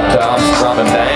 drop tops, and bang.